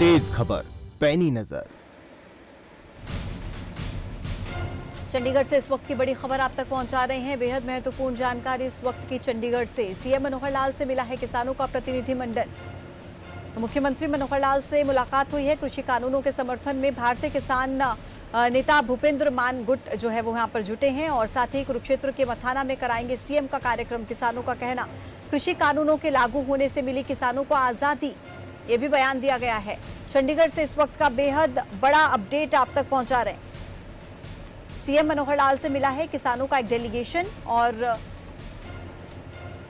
तेज खबर, पैनी नज़र। चंडीगढ़ से इस वक्त की बड़ी खबर आप तक पहुँचा रहे हैं। बेहद महत्वपूर्ण जानकारी इस वक्त की चंडीगढ़ से। सीएम मनोहर लाल से मिला है किसानों का प्रतिनिधिमंडल। तो मुख्यमंत्री मनोहर लाल से मुलाकात हुई है। कृषि कानूनों के समर्थन में भारतीय किसान नेता भूपेंद्र मान गुट जो है वो यहाँ पर जुटे हैं और साथ ही कुरुक्षेत्र के मथाना में कराएँगे सीएम का कार्यक्रम किसानों का कहना। कृषि कानूनों के लागू होने से मिली किसानों को आज़ादी। ये भी बयान दिया गया है। चंडीगढ़ से इस वक्त का बेहद बड़ा अपडेट आप तक पहुँचा रहे हैं। सीएम मनोहर लाल से मिला है किसानों का एक डेलीगेशन और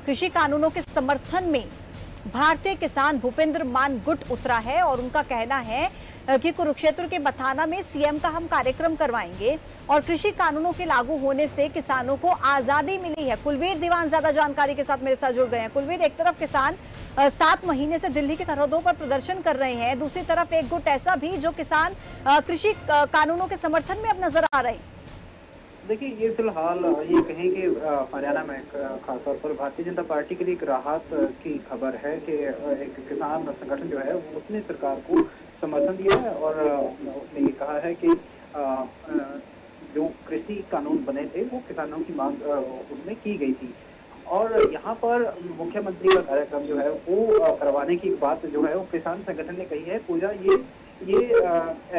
कृषि कानूनों के समर्थन में भारतीय किसान भूपेंद्र मान गुट उतरा है और उनका कहना है कि कुरुक्षेत्र के बथाना में सीएम का हम कार्यक्रम करवाएँगे और कृषि कानूनों के लागू होने से किसानों को आज़ादी मिली है। कुलवीर दीवान, ज़्यादा जानकारी के साथ मेरे साथ जुड़ गए हैं। कुलवीर, एक तरफ़ किसान सात महीने से दिल्ली की सरहदों पर प्रदर्शन कर रहे हैं। दूसरी तरफ़ एक गुट ऐसा भी जो किसान कृषि कानूनों के समर्थन में अब नज़र आ रहे हैं। देखिए ये फ़िलहाल ये कहें कि हरियाणा में खासतौर पर भारतीय जनता पार्टी के लिए एक राहत की खबर है कि एक किसान संगठन जो है उसने सरकार को समर्थन दिया है और उसने ये कहा है कि जो कृषि कानून बने थे वो किसानों की मांग उसमें की गई थी। और यहाँ पर मुख्यमंत्री का कार्यक्रम जो है वो करवाने की बात जो है वो किसान संगठन ने कही है। पूजा ये ये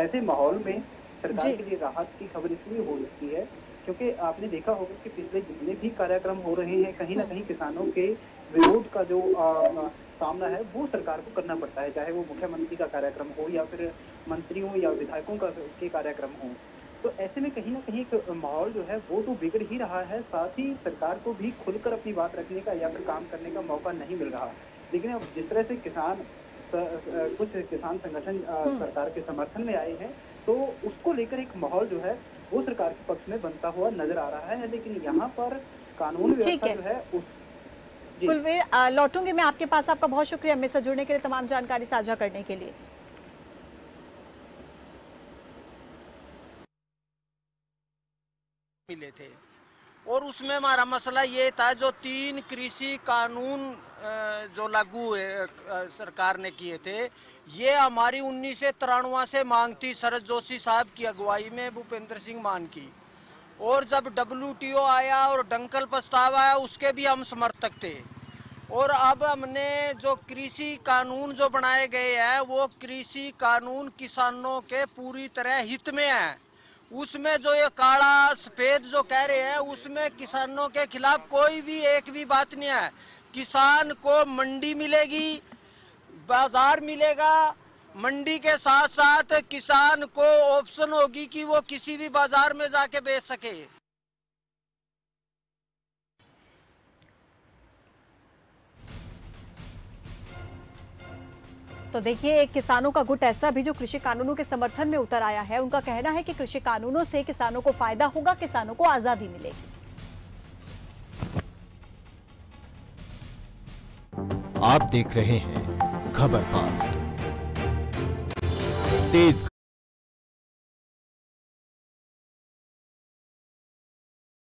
ऐसे माहौल में सरकार के लिए राहत की खबर इसलिए हो सकती है क्योंकि आपने देखा होगा कि पिछले जितने भी कार्यक्रम हो रहे हैं कहीं ना कहीं किसानों के विरोध का जो अ, सामना है वो सरकार को करना पड़ता है चाहे वो मुख्यमंत्री का कार्यक्रम हो या फिर मंत्रियों या विधायकों का के कार्यक्रम हो। तो ऐसे में कहीं ना कहीं एक माहौल जो है वो तो बिगड़ ही रहा है साथ ही सरकार को भी खुलकर अपनी बात रखने का या फिर काम करने का मौका नहीं मिल रहा। लेकिन अब जिस तरह से किसान कुछ किसान संगठन सरकार के समर्थन में आए हैं तो उसको लेकर एक माहौल जो है वो सरकार के पक्ष में बनता हुआ नज़र आ रहा है लेकिन यहाँ पर कानून ठीक व्यवस्था है। जो है उस कुलवीर लौटूँगी मैं आपके पास। आपका बहुत शुक्रिया हमें से जुड़ने के लिए तमाम जानकारी साझा करने के लिए। मिले थे। और उसमें हमारा मसला ये था जो तीन कृषि कानून जो लागू सरकार ने किए थे, ये हमारी उन्नीस से तिरानवा से मांग थी शरद जोशी साहब की अगुवाई में, भूपेंद्र सिंह मान की। और जब डब्ल्यू आया और डंकल प्रस्ताव आया, उसके भी हम समर्थक थे। और अब हमने जो कृषि कानून जो बनाए गए हैं, वो कृषि कानून किसानों के पूरी तरह हित में है। उसमें जो ये काला, सफ़ेद जो कह रहे हैं, उसमें किसानों के खिलाफ कोई भी एक भी बात नहीं है। किसान को मंडी मिलेगी, बाज़ार मिलेगा, मंडी के साथ साथ किसान को ऑप्शन होगी कि वो किसी भी बाज़ार में जाके बेच सके। तो देखिए, एक किसानों का गुट ऐसा भी जो कृषि कानूनों के समर्थन में उतर आया है। उनका कहना है कि कृषि कानूनों से किसानों को फ़ायदा होगा, किसानों को आज़ादी मिलेगी। आप देख रहे हैं खबर फास्ट। तेज